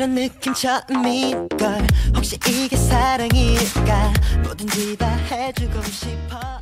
이런 느낌 처음일걸. 혹시 이게 사랑일까? 뭐든지 다 해주고 싶어.